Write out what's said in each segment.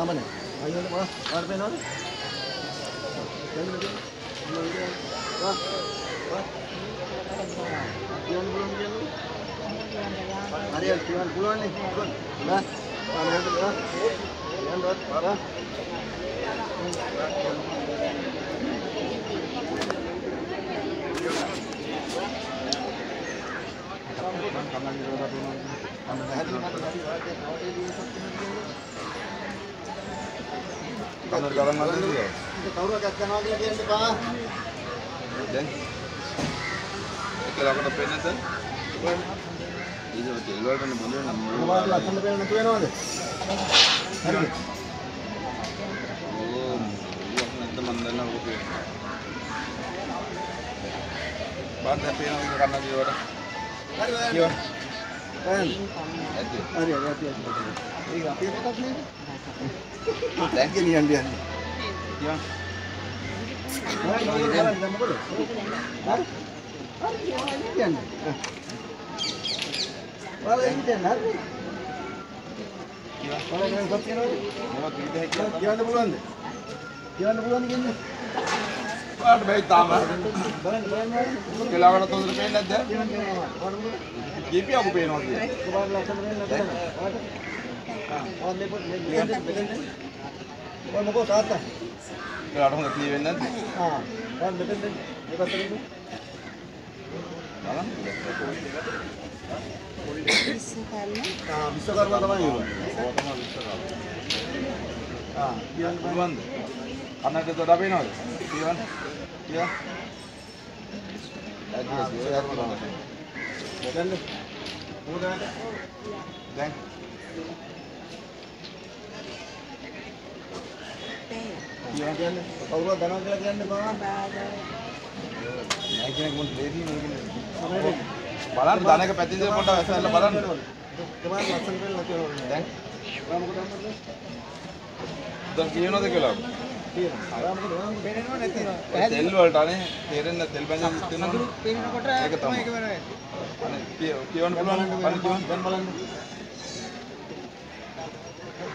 තාමනේ. අයියෝ වා වාර පේනවද? දැන් වා වා කියන්න පුළුවන් කියන්නේ? හරියට කියන්න පුළුවන් නේ. පුළුවන්. නෑ. අනේ වා. කියන්න වා. වා. කනර ගලන් අල්ලන්නේ කියලා. කවුරුත් එක්කනවා කියලා කියන්න එපා. දැන් එක ලකට පෙන්නද? ඊට තෙල් වලට බොඳ වෙන මොනවද ලස්සන පේන්න නැතු වෙනවද? හරිද? ඕ නැත්නම් මන් දන්නවා ඔක පේනවා. බාන්ද පේනවා කන්න කියවට. හරි හරි හරි අපි ඒක අපේ එකක් නේද? දැන් ගෙනියන්න යන්නේ. කියව. හරි දැන් මොකද? හරි. හරි කියන්නේ. ඔයාලා එන්නේ නැද්ද? කියව. ඔයාලා දැන් කොත් කියනවද? මොකක්ද කියලා. කියන්න පුළුවන්ද? කියන්න පුළුවන්ද කියන්නේ? පාට බයි තාම. කෙලාවට තොඳුර පේන්නේ නැද්ද? කියන්න? කීපිය අකු පේනවා? ඔයාලට? මෙතෙන්. ඔය මොකෝ තාත්තා? කෙලාවට හොඳ ක්ලී වෙන්නේ නැද්ද? ආ ඔයාලා මෙතෙන් මේ පැත්තට ඉන්න. බලන්න. ආ විශ්වකර්මා තමයි ඒක. ඕක තමයි විශ්ව කරා. ආ කියන්න. පුළුවන්ද? කන්නට දොඩ පේනවද? ඒක බලන්න. දැන් කියන්න කියන්නේ කවුරුද දනවා කියලා කියන්න බෑ. නෑ කෙනෙක් මොන් දෙවි නේ තමයි බලන්න ධනක පැතිද පොඩ්ඩක් වැසලා බලන්න. තමයි පේන්න නැති වෙනවා. දැන් මොකද අම්මද? දැන් කියනවද කියලා? කියනවා. ඔයා මොකද ඔයා පේනව නැති තෙල් වලට අනේ තේරෙන්නේ තෙල් බැඳන් තියෙනවා. පේනකොට ඒක තමයි. ඒක වෙනවා. අනේ කිය- කියවන්න පුළුවන් බලන්න කියවන්න. දැන් බලන්න.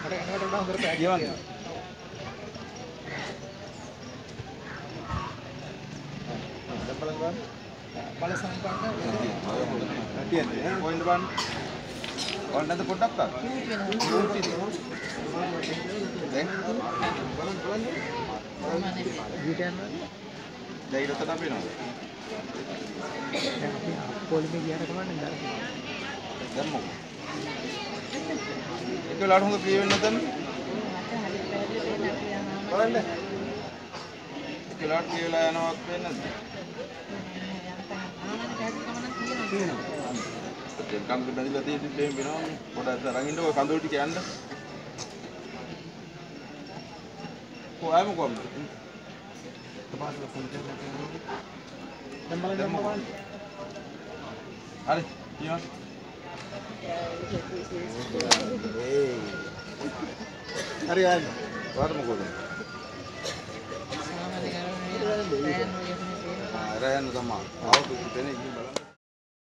හරි එනකොට උඩ හොඳට පැහැදිලි. කියවන්න. දැන් බලන්න බලන්න. බල සම්පන්න තියෙන්නේ. කොහෙන්ද බලන්න? ඔන්න නැද පොඩ්ඩක් අර. දැන් බලන්න බලන්න. ඊට යනවා. දැන් ඊට තන පේනවද? පොලිමේ ගියාට කමන්නේ නැහැ. දැන් මොකද? ඒක වෙලාවට හොඳ ක්ලියර් වෙන්නේ නැත්නම් බලන්න. ඒක වෙලාවට ක්ලියර් වෙලා යනවක් වෙන්නේ නැද්ද? තියෙනවා. කඳුළු බැඳිලා තියෙද්දි එහෙම වෙනවනේ. පොඩ්ඩක් අරන් ඉන්න ඔය කඳුළු ටික යන්න. කොහොම කොහොමද? තපාසල ෆෝන් කියනවා. දැන් බලන්න දැන් බලන්න. හරි. කියනවා. හරි යන්න. ඔයාලට මොකද? ආ රෑන් තමයි. ඉතින් එන්නේ බලන්න.